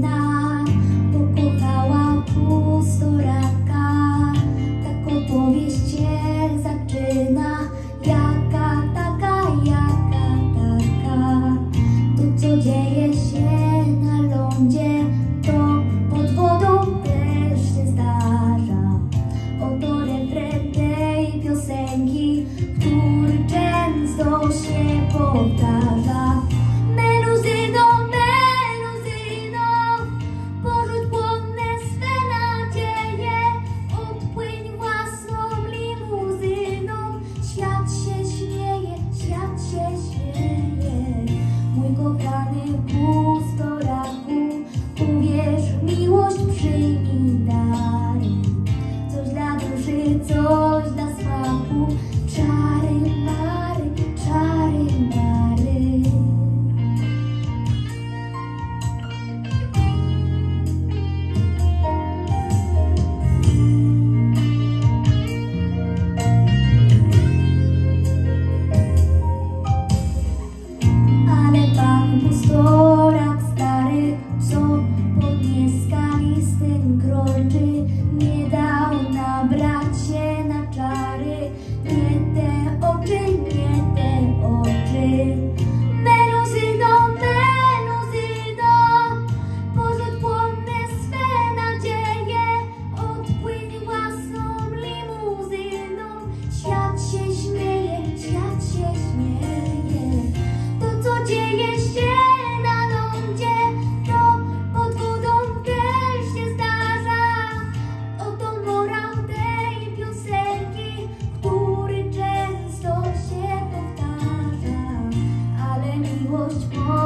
那 coś da smaku czary. nie te oczy, nie te oczy. Oh.